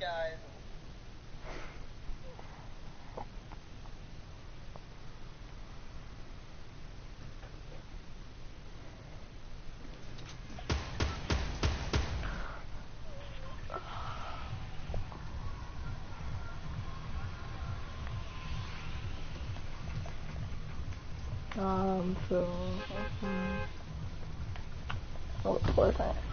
guys. Um, so, um, what was that?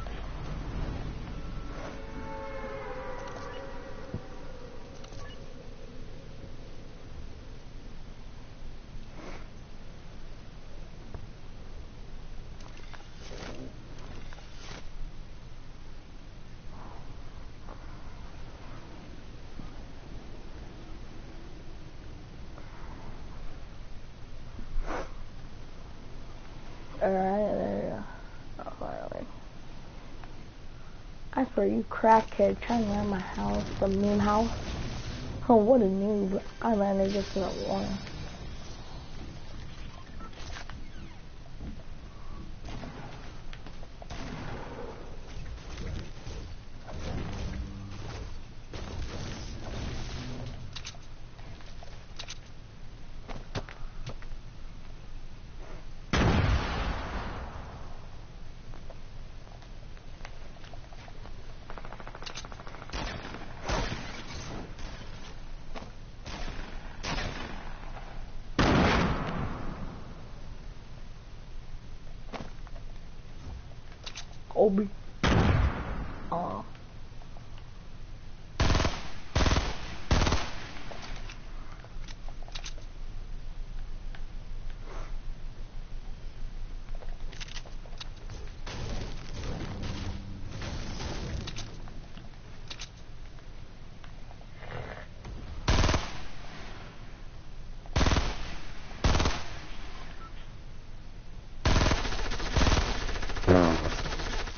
I swear, you crackhead trying to land my house, the meme house. Oh, what a noob. I landed just in a one. Obi. Oh.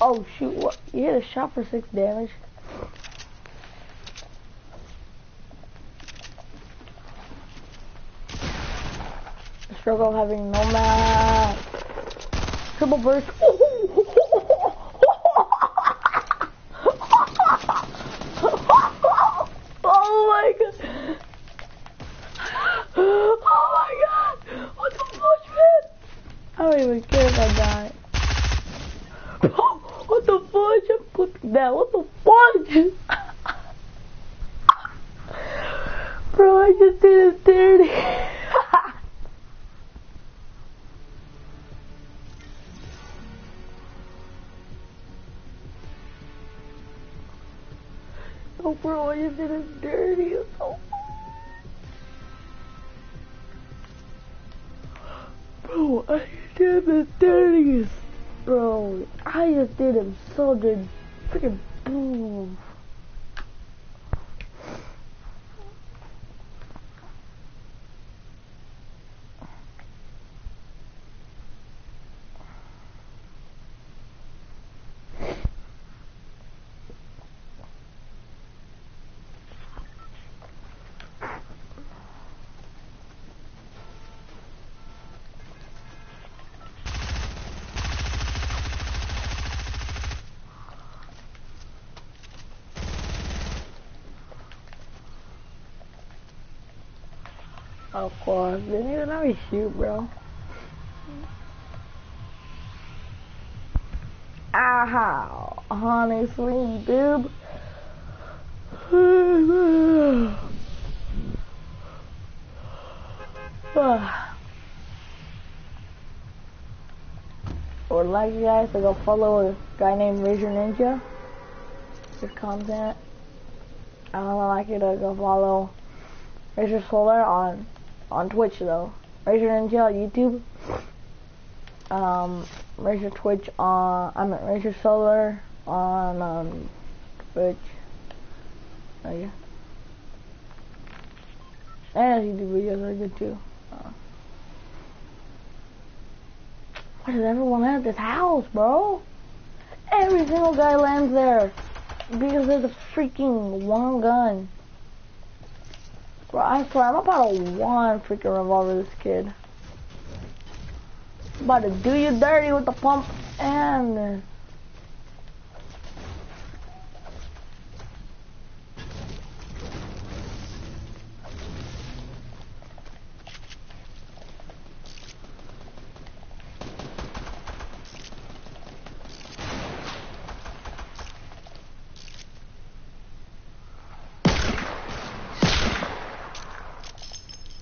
Oh shoot, what? You hit a shot for six damage. Struggle having no map. Triple burst. Oh my god. Oh my god. What the fuck, man? I don't even care if I die. what the fudge? That. What the fudge? Bro, I just did it dirty. oh, bro, I just did it dirty. Oh. Bro, I did the dirtiest. Bro, I just did him so good. Freaking boom. Oh. Of course, didn't even let me shoot, bro. Ow, honestly, dude. would like you guys to go follow a guy named Razor Ninja. His content. I would like you to go follow Razor Solar on on Twitch though. Razor Ninja YouTube. Um, Razor Twitch on I mean Razor Solar on um Twitch. Oh yeah. And YouTube videos are good too. Uh, why does everyone have this house, bro? Every single guy lands there because there's a freaking one gun. Bro, I swear, I'm about to one freaking revolver this kid. I'm about to do you dirty with the pump and...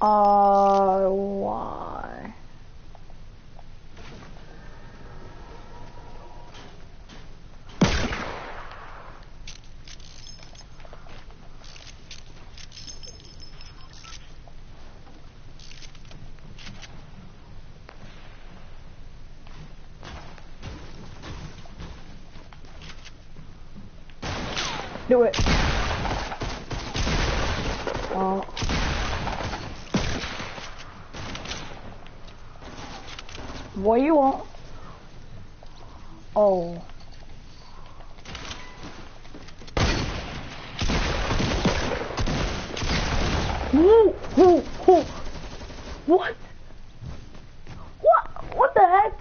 Uh, why? Do it. Oh. What you want? Oh. Woo, woo, woo. What? What? What the heck?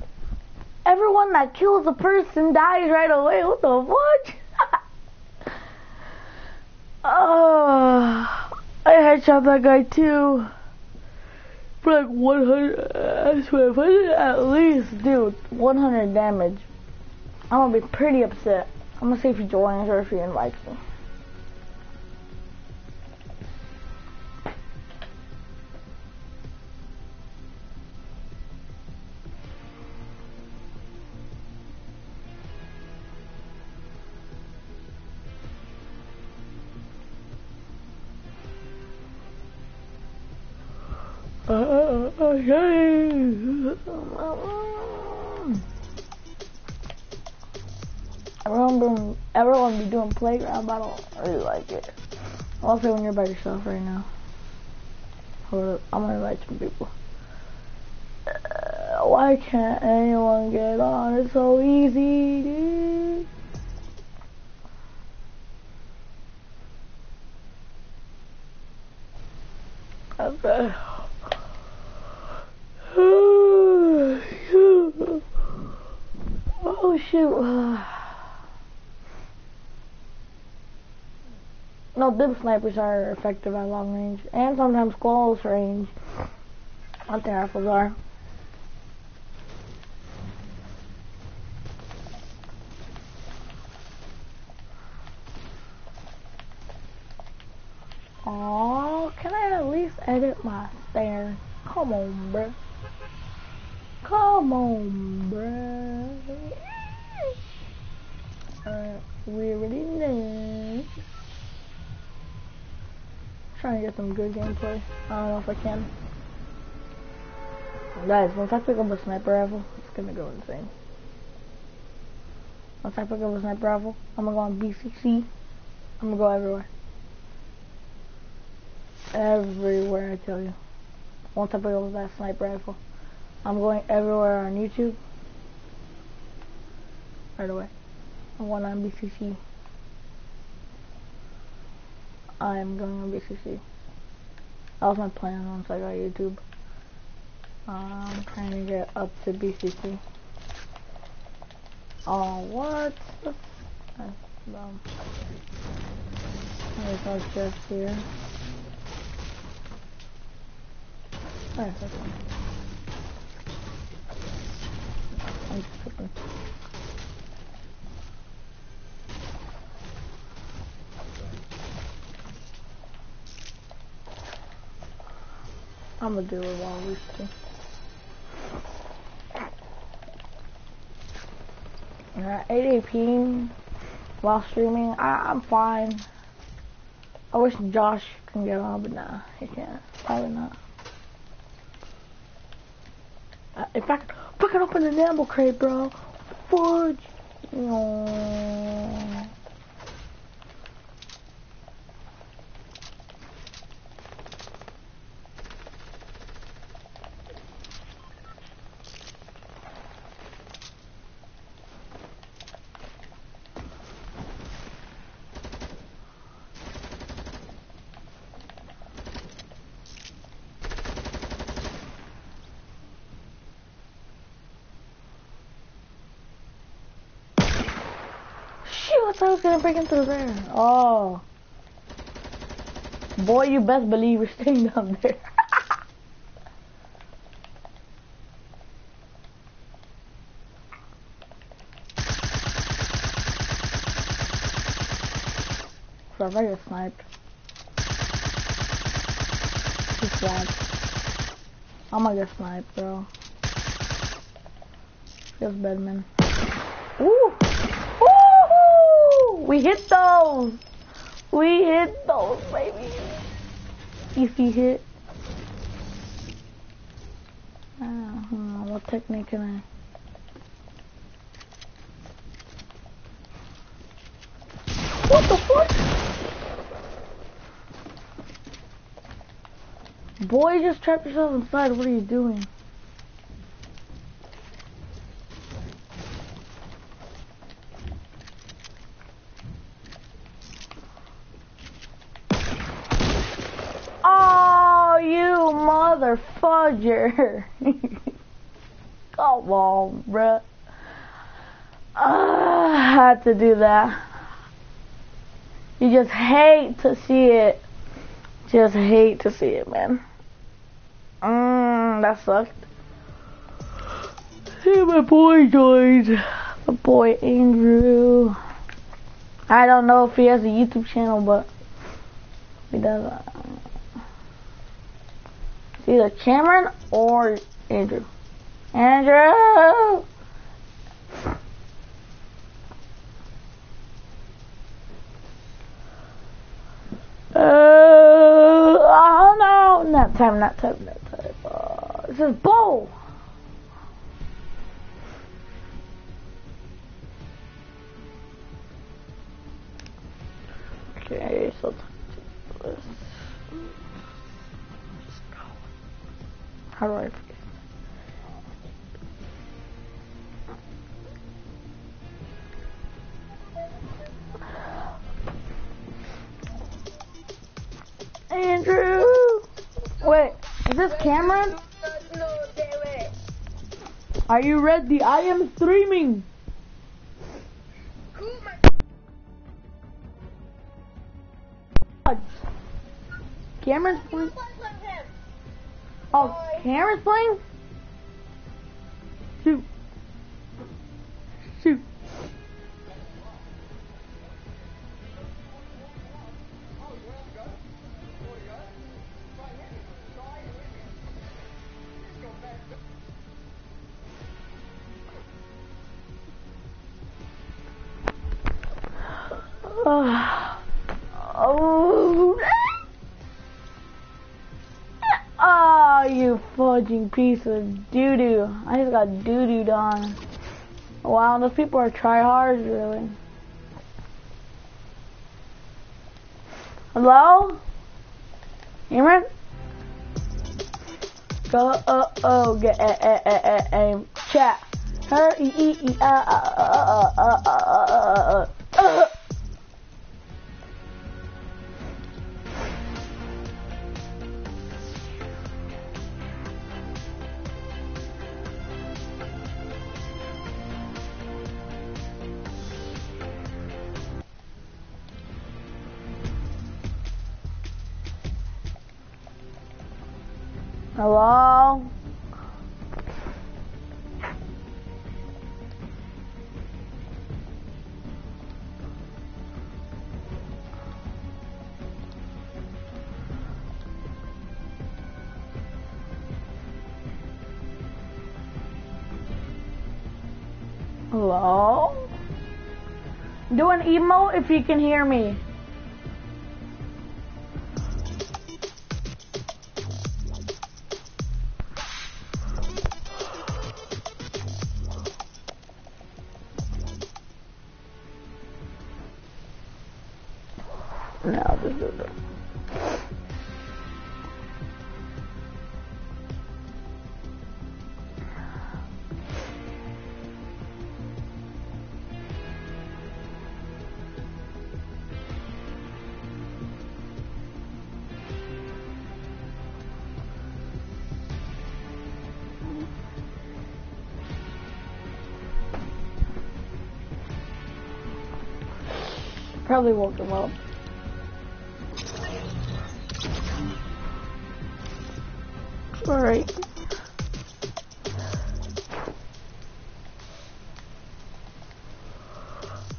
Everyone that kills a person dies right away. What the fuck? oh, Headshot that guy too. For like 100, I swear, if I did at least do 100 damage, I'm gonna be pretty upset. I'm gonna see if he joins or if he invites me. Doing, everyone be doing playground, but I don't really like it. I'll say when you're by yourself right now. Hold up, I'm gonna invite some people. Uh, why can't anyone get on? It's so easy, dude. Oh shoot. No, dip snipers are effective at long range, and sometimes close range. What the rifles are. Oh, can I at least edit my stairs? Come on, bruh. Come on, bruh. Alright, we already know. Trying to get some good gameplay. I don't know if I can. Guys, once I pick up a sniper rifle, it's gonna go insane. Once I pick up a sniper rifle, I'm gonna go on BCC. I'm gonna go everywhere. Everywhere, I tell you. Once I pick up that sniper rifle, I'm going everywhere on YouTube. Right away. I want on BCC. I'm going on BCC. That was my plan once I got YouTube. I'm trying to get up to BCC. Oh, what? That's dumb. There's no chest here. Alright, that's fine. I'm just I'm gonna do it while we see. Uh, 8 while streaming, I, I'm fine. I wish Josh can get on, but nah, he can't. Probably not. Uh, if I could, could open an ammo crate, bro. Fudge. No. Shoot, I was gonna break into there. Oh. Boy, you best believe you're staying down there. so I get sniped. He's. I'm gonna get sniped, bro. Feels bad, man. Ooh! We hit those! We hit those, baby! Easy hit. Uh, what technique can I... What the fuck? Boy, just trapped yourself inside. What are you doing? Oh, you mother fudger. Come on, bruh. Uh, I had to do that. You just hate to see it. Just hate to see it, man. Mmm, that sucked. See, my boy joined. My boy Andrew. I don't know if he has a YouTube channel, but he does. Either Cameron or Andrew. Andrew! Uh, oh no, not time, not time, not time. Uh, this is Bo. Okay, so Are you ready? I am streaming! Cameron's playing? Oh, Cameron's playing? Shoot. Piece of doo-doo. I just got doo-dooed on. Wow, those people are tryhards, really. Hello? Cameron? Go, uh, oh, get, uh, uh, uh, uh, um, chat. Her, e, e, e, uh, uh, uh, uh, uh, uh, uh, uh, uh. Do an emo if you can hear me. No, probably won't up. Alright.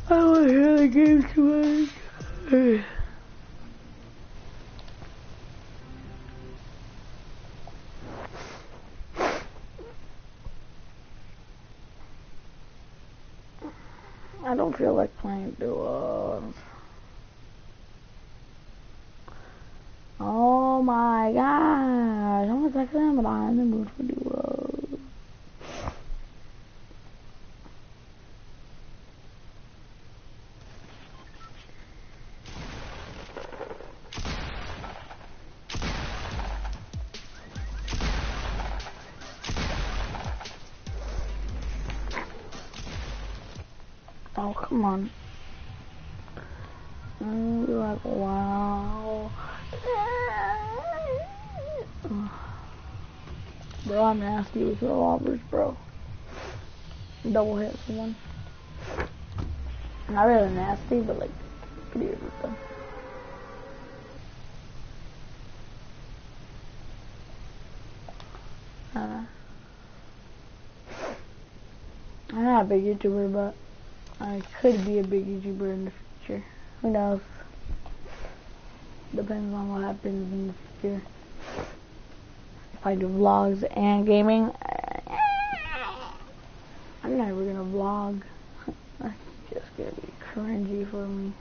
I don't hear the game too much. I don't feel like playing duo. My gosh. I'm gonna text him, but I'm in the mood for duo. Oh, come on. And be like, wow. With revolvers, bro. Double hit someone. Not really nasty, but like, pretty good. Uh, I'm not a big YouTuber, but I could be a big YouTuber in the future. Who knows? Depends on what happens in the future. If I do vlogs and gaming, I'm never gonna vlog. That's just gonna be cringy for me.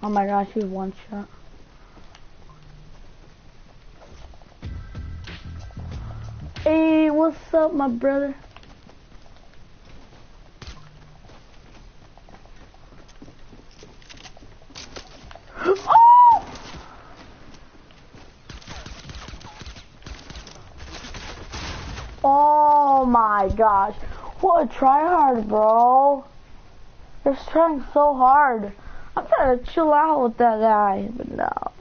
Oh my gosh, he's one shot. Hey, what's up, my brother? Oh! Oh my gosh. What a tryhard, bro. They're trying so hard. I'm trying to chill out with that guy, but no.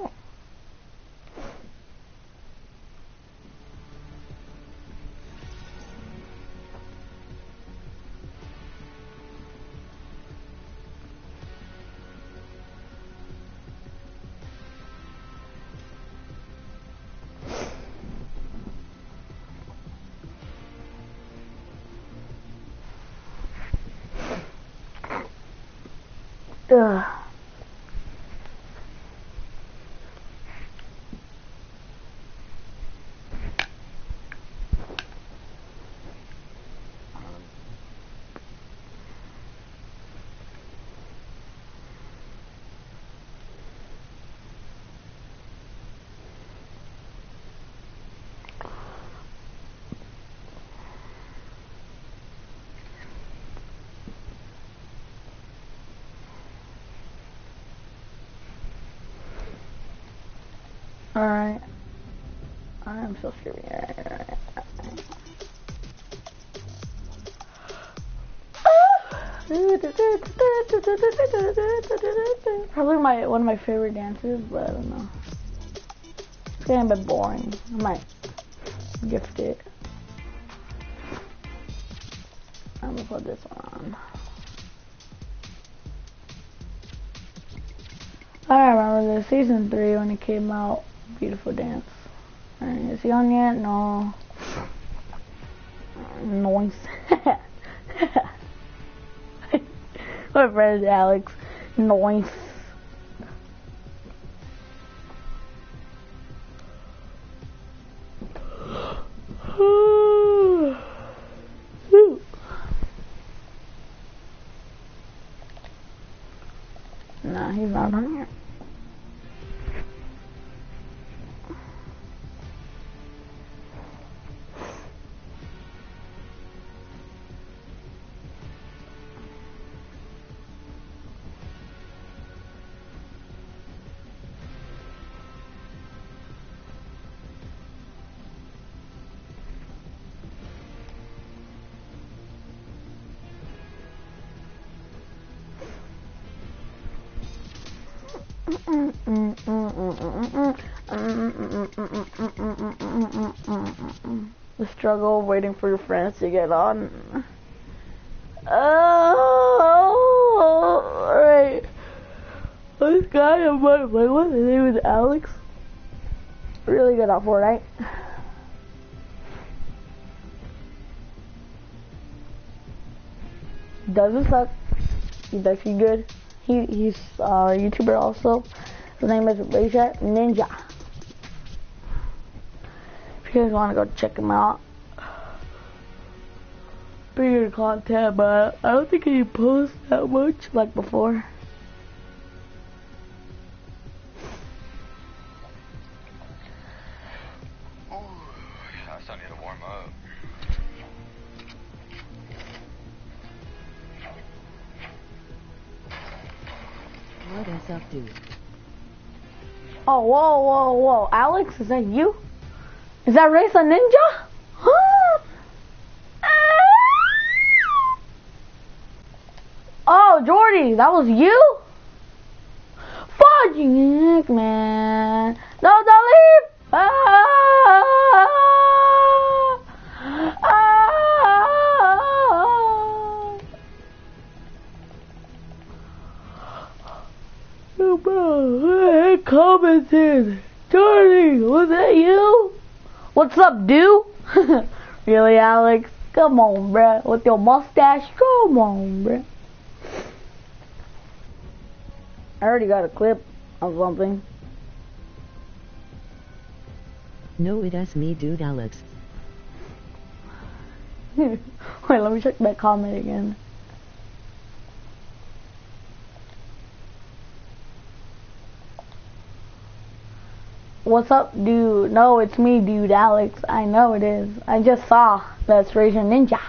的 Alright. I'm. Alright, alright. Probably my one of my favorite dances, but I don't know. It's getting a bit boring. I might gift it. I'm gonna put this one on. I remember the season three when it came out. Beautiful dance. Is he on yet? No. Noise. My friend Alex. Noise. The struggle of waiting for your friends to get on. Oh, alright. This guy what? His name is Alex. Really good at Fortnite. Doesn't suck. He's actually good. He he's uh, a YouTuber also. His name is Razor Ninja. If you guys want to go check him out. Bigger content, but I don't think he posts that much like before. Whoa, whoa, whoa. Alex, is that you? Is that Razor Ninja? Oh, Jordy, that was you? Jordy, was that you? What's up, dude? really, Alex? Come on, bruh. With your mustache? Come on, bruh. I already got a clip of something. No, it is me, dude, Alex. Wait, let me check that comment again. What's up, dude? No, it's me, dude, Alex. I know it is. I just saw that's Raging Ninja.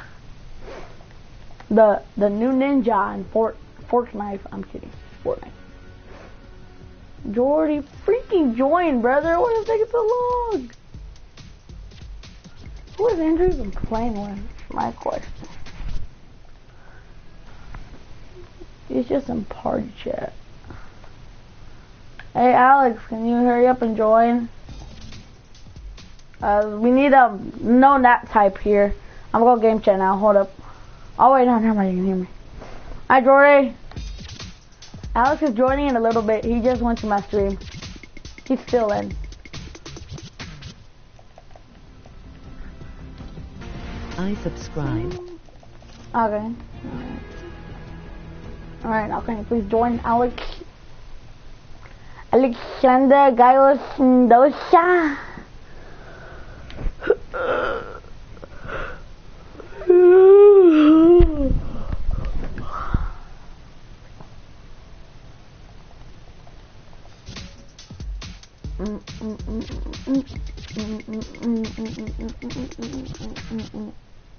The the new ninja in Fort Fortnite. I'm kidding. Fortnite. Jordy, freaking join, brother. What is taking so long? Who is Andrew even playing with? My question. He's just in party chat. Hey Alex, can you hurry up and join? Uh, we need a no nap type here. I'm gonna go game chat now. Hold up. Oh wait, no, never mind. You can hear me. Hi Jordy. Alex is joining in a little bit. He just went to my stream. He's still in. I subscribe. Okay. Alright, now can you please join Alex? Alexander Gaius Mendoza.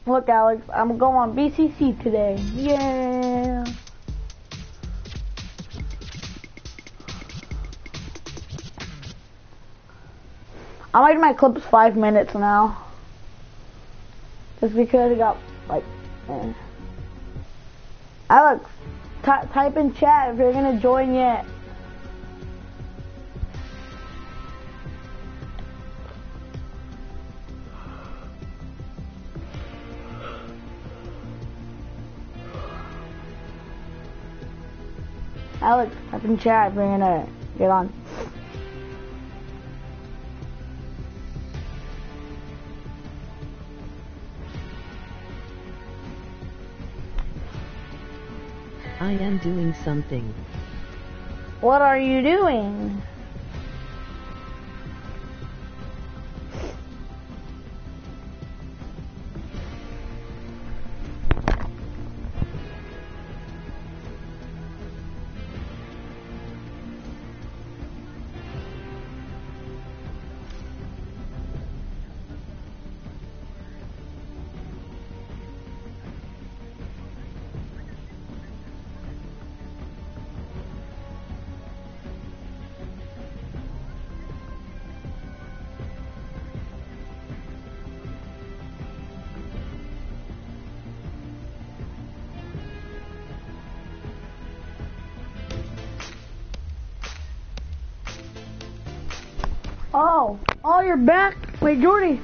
Look, Alex, I'm going on BCC today. Yeah. I made my clips five minutes now. Just because it got, like, eh. Alex, ty- type in chat if you're gonna join yet. Alex, type in chat if you're gonna get on. I am doing something. What are you doing? You're back. Wait, Jordy.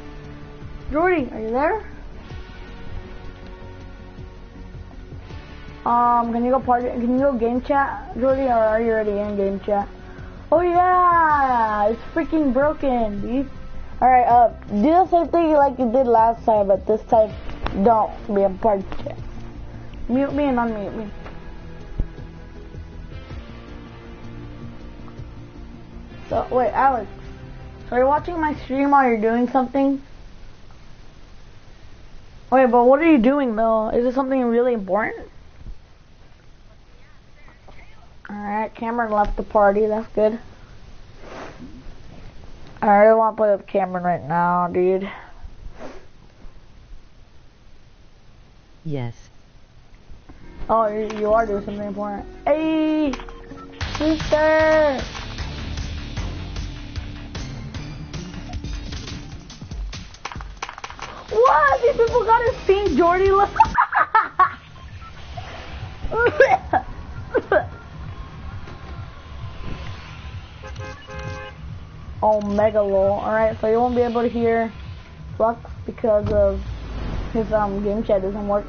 Jordy, are you there? Um, can you go party? Can you go game chat, Jordy, or are you already in game chat? Oh yeah, it's freaking broken, dude. All right, uh, do the same thing like you did last time, but this time don't be a party chat. Mute me and unmute me. So wait, Alex. So you're watching my stream while you're doing something? Wait, but what are you doing though? Is it something really important? Alright, Cameron left the party, that's good. I really want to play with Cameron right now, dude. Yes. Oh, you, you are doing something important. Hey! Sister! What? These people got a St. Jordy oh, mega lol. Alright, so you won't be able to hear Flux because of his um game chat doesn't work.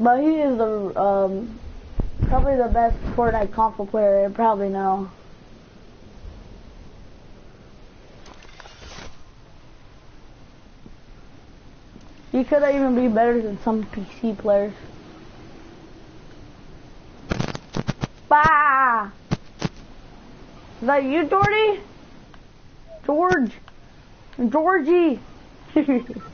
But he is the um probably the best Fortnite console player I probably know. He could even be better than some PC players. Bah! Is that you, Jordy? George? Georgie?